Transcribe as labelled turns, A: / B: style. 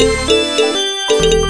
A: Música